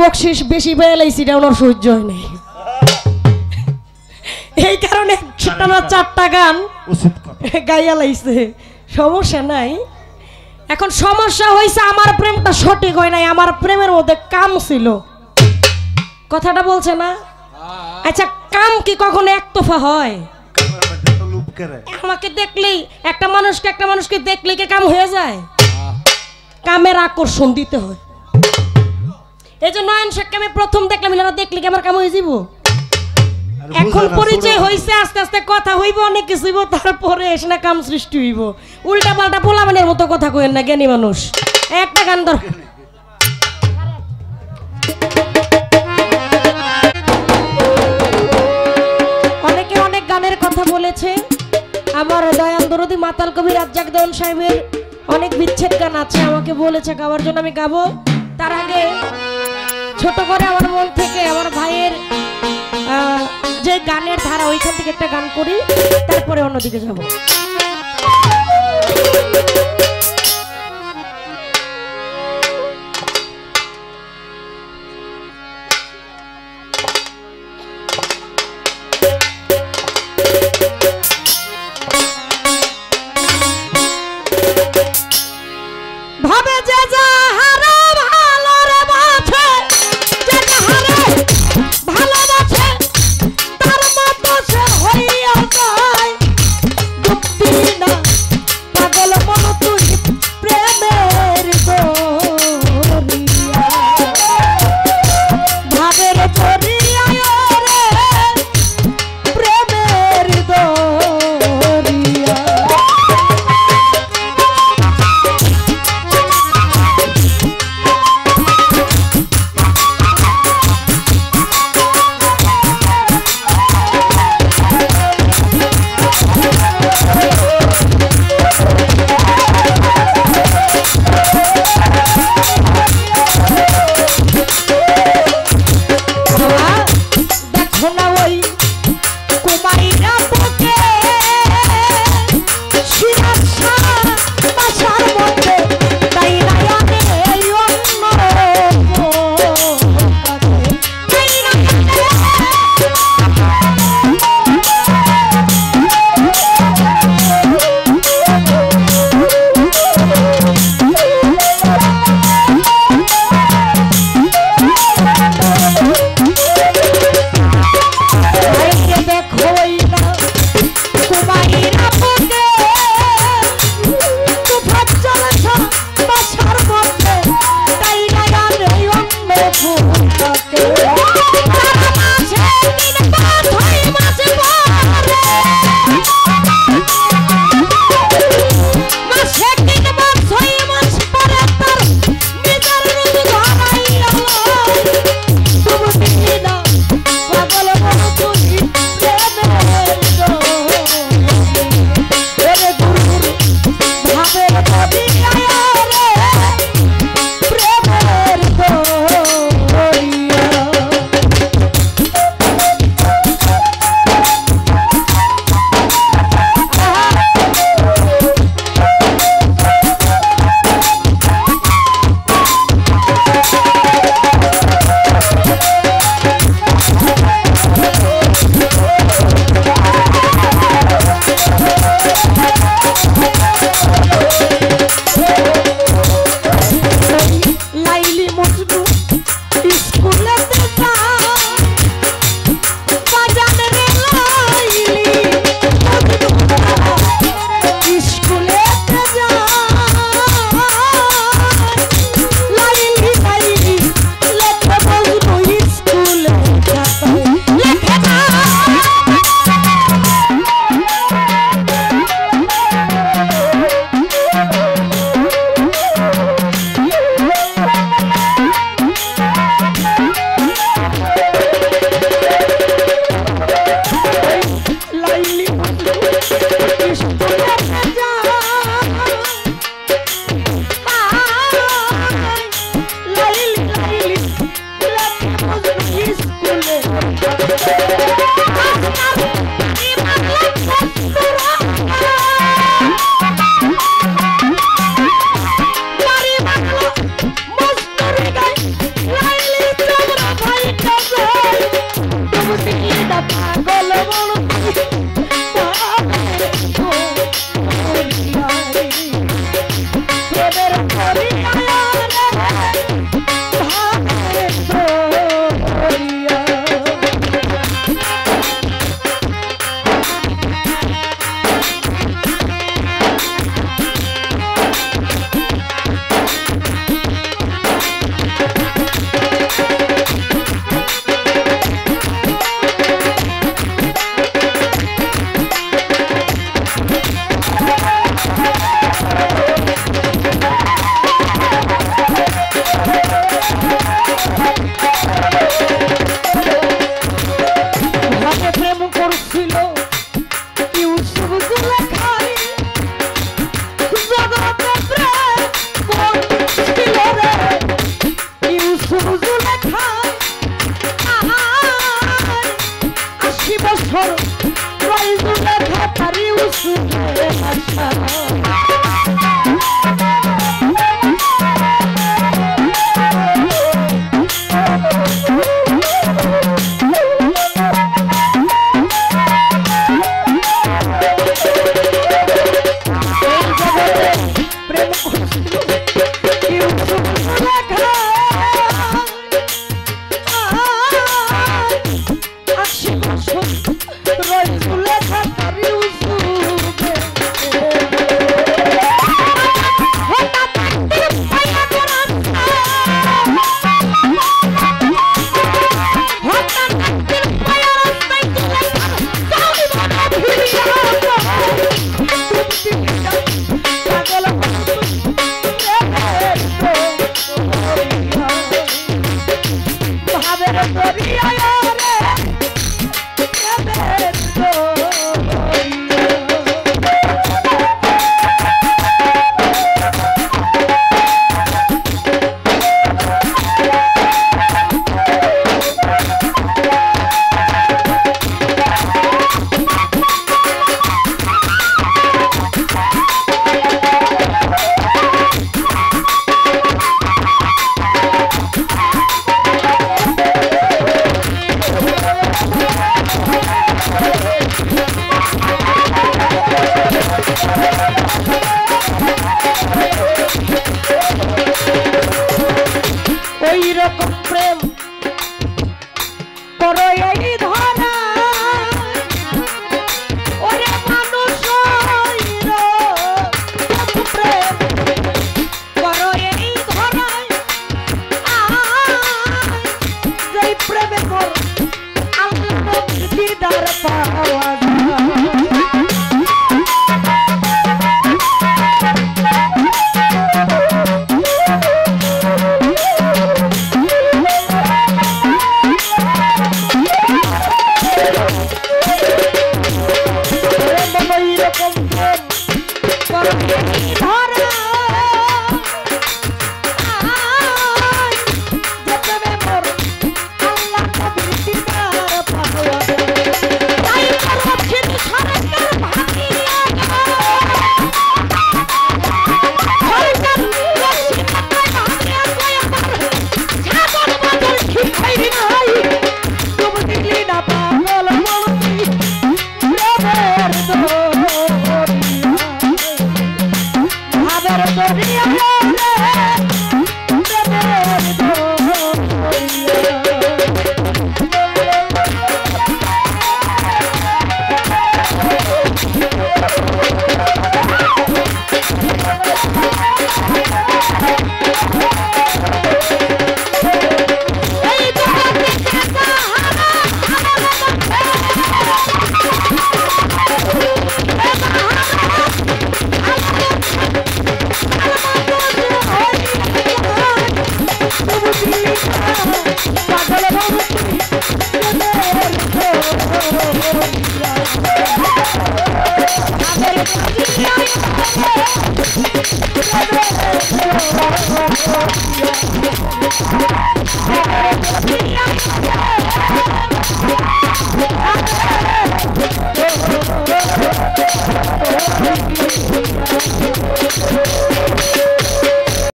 বকশিস বেশি পেয়ে লাইছি এটা ওনার সহ্য হয় নাই। এই কারণে টানা চারটা গান গাইয়া লাইছে সমস্যা নাই। এখন সমস্যা হয়েছে আমার প্রেমটা সঠিক হয় নাই আমার প্রেমের মধ্যে কাম ছিল। কথাটা বলছে না? আচ্ছা কাম কি কখনো একতফা হয়? আমাকে দেখলেই একটা মানুষকে একটা মানুষকে দেখলেই কি কাম হয়ে যায়? কামের আকর্ষণ দিতে হয়। এই যে নয়ন শেখকে আমি প্রথম দেখলাম এনারা দেখলে কি আমার কাম হয়ে যাব এখন পরিচয় হইছে আস্তে আস্তে কথা হইব অনেক কিছু হইব তারপরে এসে না কাম সৃষ্টি হইব। উল্টা পাল্টা পোলামানের মতো কথা কইেন না জ্ঞানী মানুষ। একটা গান ধর। অনেকে অনেক গানের কথা বলেছে। আমার দয়াল দরদি মাতাল কবি রাজ্জাক দেওয়ান সাহেবের অনেক বিচ্ছেদ গান আছে আমাকে বলেছে গাওয়ার জন্য আমি গাবো। তার আগে ছোট করে আমার মন থেকে, আমার ভাইয়ের যে গানের ধারা, ওইখান থেকে একটা গান করি, তারপরে অন্যদিকে যাব। না পাগল धरा Yo, yo, yo, yo.